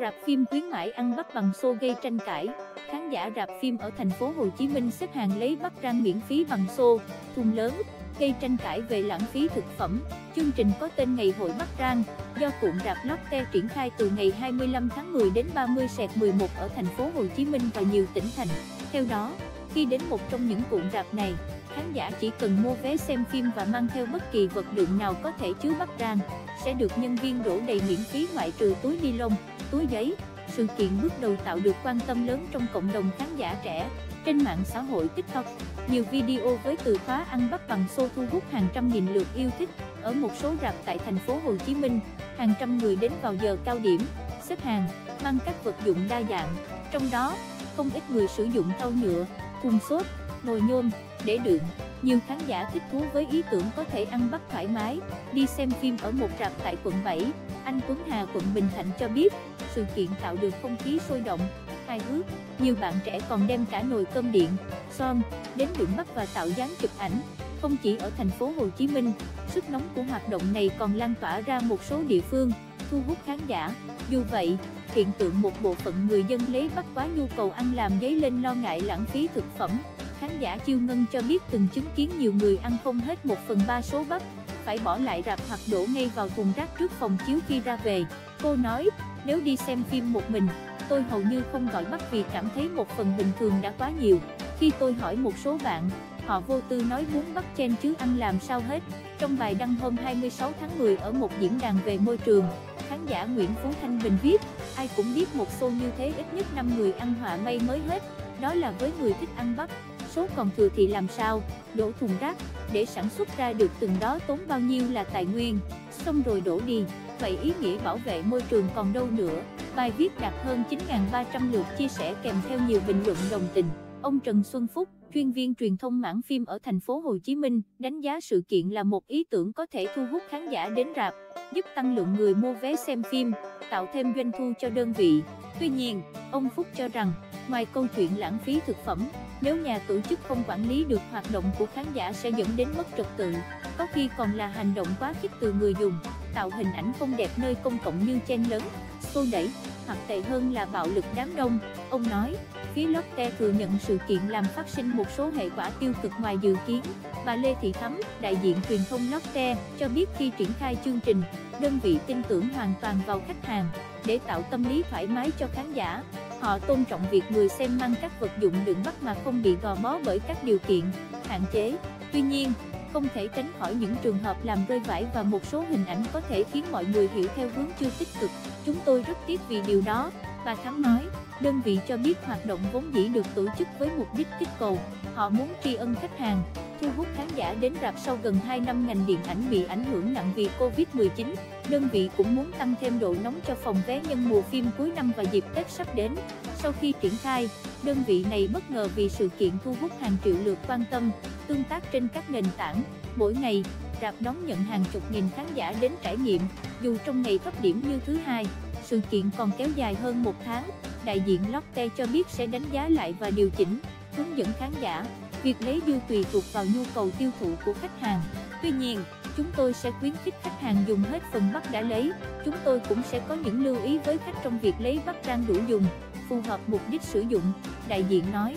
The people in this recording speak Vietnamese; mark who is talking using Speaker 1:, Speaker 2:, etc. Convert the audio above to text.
Speaker 1: Rạp phim khuyến mãi ăn bắp bằng xô gây tranh cãi. Khán giả rạp phim ở thành phố Hồ Chí Minh xếp hàng lấy bắp rang miễn phí bằng xô, thùng lớn, gây tranh cãi về lãng phí thực phẩm. Chương trình có tên Ngày hội Bắc Rang, do cụm rạp Lotte triển khai từ ngày 25 tháng 10 đến 30 sẹt 11 ở thành phố Hồ Chí Minh và nhiều tỉnh thành. Theo đó, khi đến một trong những cụm rạp này, khán giả chỉ cần mua vé xem phim và mang theo bất kỳ vật dụng nào có thể chứa bắp rang, sẽ được nhân viên đổ đầy miễn phí ngoại trừ túi ni lông, túi giấy. Sự kiện bước đầu tạo được quan tâm lớn trong cộng đồng khán giả trẻ. Trên mạng xã hội TikTok, nhiều video với từ khóa ăn bắt bằng xô thu hút hàng trăm nghìn lượt yêu thích. Ở một số rạp tại thành phố Hồ Chí Minh, hàng trăm người đến vào giờ cao điểm, xếp hàng, mang các vật dụng đa dạng. Trong đó, không ít người sử dụng thau nhựa, thùng xốp, nồi nhôm, để đựng. Nhiều khán giả thích thú với ý tưởng có thể ăn bắt thoải mái, đi xem phim ở một rạp tại quận 7. Anh Tuấn Hà quận Bình Thạnh cho biết, sự kiện tạo được không khí sôi động, hài hước. Nhiều bạn trẻ còn đem cả nồi cơm điện, son, đến đựng bắt và tạo dáng chụp ảnh. Không chỉ ở thành phố Hồ Chí Minh, sức nóng của hoạt động này còn lan tỏa ra một số địa phương, thu hút khán giả. Dù vậy, hiện tượng một bộ phận người dân lấy bắt quá nhu cầu ăn làm dấy lên lo ngại lãng phí thực phẩm. Khán giả Chiêu Ngân cho biết từng chứng kiến nhiều người ăn không hết một phần ba số bắp, phải bỏ lại rạp hoặc đổ ngay vào thùng rác trước phòng chiếu khi ra về. Cô nói, nếu đi xem phim một mình, tôi hầu như không gọi bắt vì cảm thấy một phần bình thường đã quá nhiều. Khi tôi hỏi một số bạn, họ vô tư nói muốn bắt chen chứ ăn làm sao hết. Trong bài đăng hôm 26 tháng 10 ở một diễn đàn về môi trường, khán giả Nguyễn Phú Thanh Bình viết, ai cũng biết một xô như thế ít nhất 5 người ăn họa may mới hết, đó là với người thích ăn bắp, số còn thừa thì làm sao, đổ thùng rác, để sản xuất ra được từng đó tốn bao nhiêu là tài nguyên, xong rồi đổ đi, vậy ý nghĩa bảo vệ môi trường còn đâu nữa. Bài viết đạt hơn 9.300 lượt chia sẻ kèm theo nhiều bình luận đồng tình. Ông Trần Xuân Phúc, chuyên viên truyền thông mảng phim ở thành phố Hồ Chí Minh, đánh giá sự kiện là một ý tưởng có thể thu hút khán giả đến rạp, giúp tăng lượng người mua vé xem phim, tạo thêm doanh thu cho đơn vị. Tuy nhiên, ông Phúc cho rằng, ngoài câu chuyện lãng phí thực phẩm, nếu nhà tổ chức không quản lý được hoạt động của khán giả sẽ dẫn đến mất trật tự, có khi còn là hành động quá khích từ người dùng, tạo hình ảnh không đẹp nơi công cộng như chen lớn, xô đẩy, hoặc tệ hơn là bạo lực đám đông. Ông nói, phía Lotte thừa nhận sự kiện làm phát sinh một số hệ quả tiêu cực ngoài dự kiến. Bà Lê Thị Thắm, đại diện truyền thông Lotte, cho biết khi triển khai chương trình, đơn vị tin tưởng hoàn toàn vào khách hàng, để tạo tâm lý thoải mái cho khán giả. Họ tôn trọng việc người xem mang các vật dụng đựng bắt mà không bị gò bó bởi các điều kiện, hạn chế. Tuy nhiên, không thể tránh khỏi những trường hợp làm rơi vãi và một số hình ảnh có thể khiến mọi người hiểu theo hướng chưa tích cực. Chúng tôi rất tiếc vì điều đó, bà Thắm nói. Đơn vị cho biết hoạt động vốn dĩ được tổ chức với mục đích kích cầu. Họ muốn tri ân khách hàng, thu hút khán giả đến rạp sau gần 2 năm ngành điện ảnh bị ảnh hưởng nặng vì Covid-19. Đơn vị cũng muốn tăng thêm độ nóng cho phòng vé nhân mùa phim cuối năm và dịp Tết sắp đến. Sau khi triển khai, đơn vị này bất ngờ vì sự kiện thu hút hàng triệu lượt quan tâm, tương tác trên các nền tảng. Mỗi ngày, rạp đón nhận hàng chục nghìn khán giả đến trải nghiệm, dù trong ngày thấp điểm như thứ hai. Sự kiện còn kéo dài hơn một tháng, đại diện Lotte cho biết sẽ đánh giá lại và điều chỉnh, hướng dẫn khán giả. Việc lấy dư tùy thuộc vào nhu cầu tiêu thụ của khách hàng. Tuy nhiên, chúng tôi sẽ khuyến khích khách hàng dùng hết phần bắp đã lấy. Chúng tôi cũng sẽ có những lưu ý với khách trong việc lấy bắp rang đủ dùng, phù hợp mục đích sử dụng, đại diện nói.